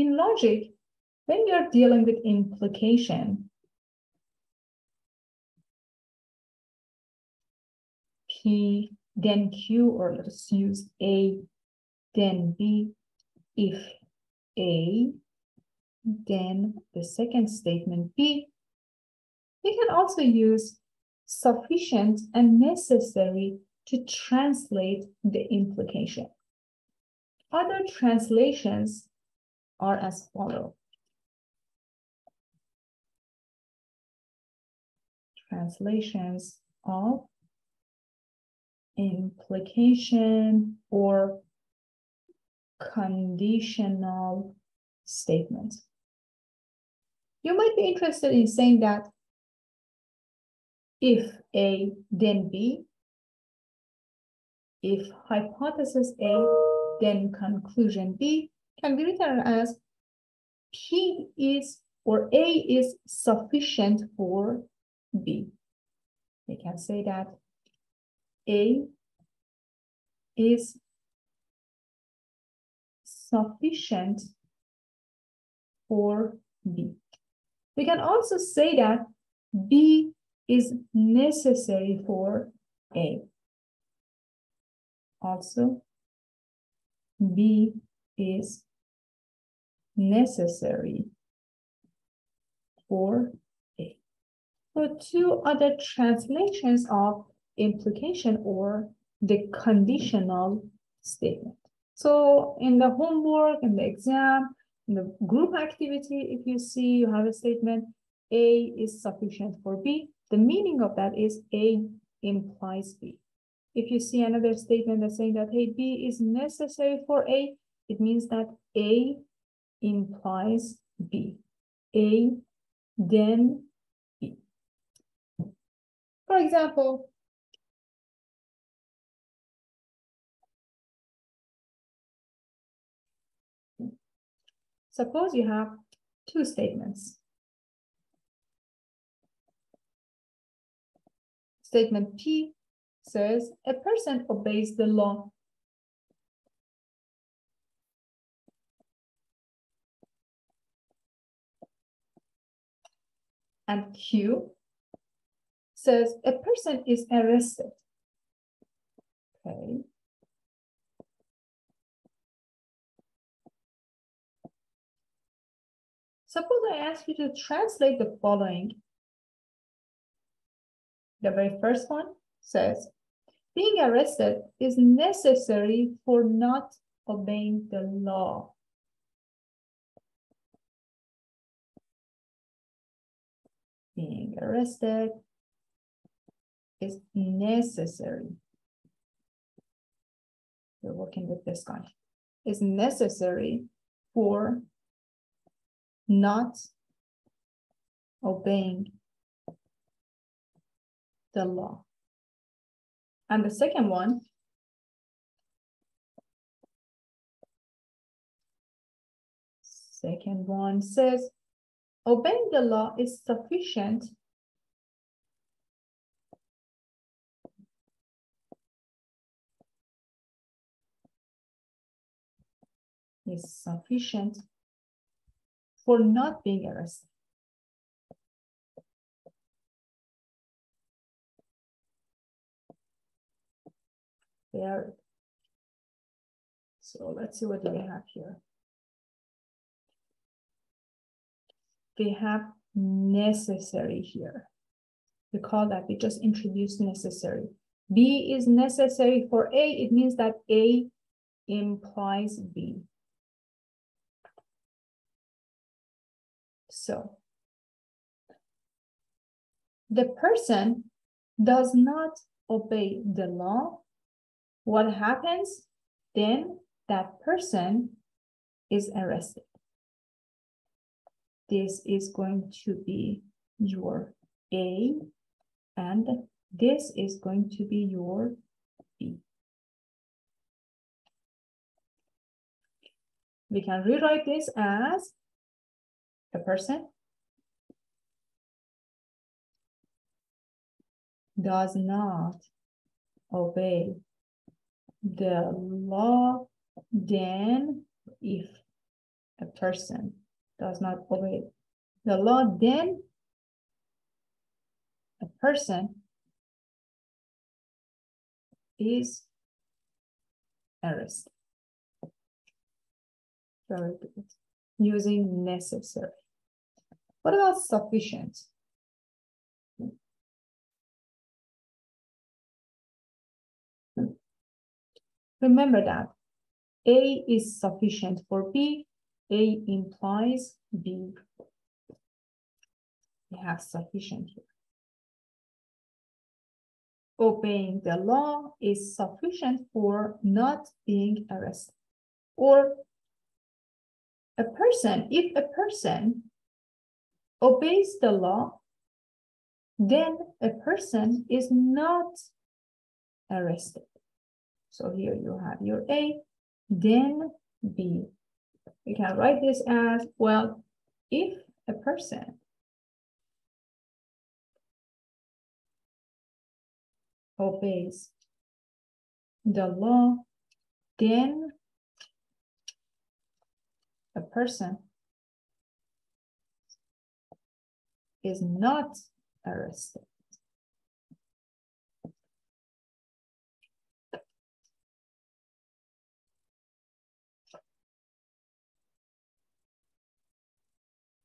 in logic, when you're dealing with implication, P, then Q, or let's use A, then B, if A, then the second statement B. We can also use sufficient and necessary to translate the implication. Other translations are as follow. Translations of implication or conditional statements. You might be interested in saying that if A, then B, if hypothesis A, then conclusion B can be written as P is or A is sufficient for B. We can say that A is sufficient for B. We can also say that B is necessary for A. Also, B is necessary for A. So two other translations of implication or the conditional statement. So in the homework, in the exam, in the group activity, if you see you have a statement, A is sufficient for B, the meaning of that is A implies B. If you see another statement that's saying that, hey, B is necessary for A, it means that A implies B. A, then B. For example, suppose you have two statements. Statement P says a person obeys the law. And Q says a person is arrested. Okay. Suppose I ask you to translate the following. The very first one says, being arrested is necessary for not obeying the law. Being arrested is necessary. We're working with this guy. Is necessary for not obeying the law. And the second one, second one says, obeying the law is sufficient is sufficient for not being arrested. there. So let's see what we have here. Have necessary here. We call that, we just introduced necessary. B is necessary for A, it means that A implies B. So the person does not obey the law what happens? Then that person is arrested. This is going to be your A, and this is going to be your B. We can rewrite this as a person does not obey the law then if a person does not obey the law, then a person is arrested. Very good. Using necessary. What about sufficient? Remember that A is sufficient for B, A implies B. We have sufficient here. Obeying the law is sufficient for not being arrested. Or a person, if a person obeys the law, then a person is not arrested. So here you have your A, then B. You can write this as, well, if a person obeys the law, then a person is not arrested.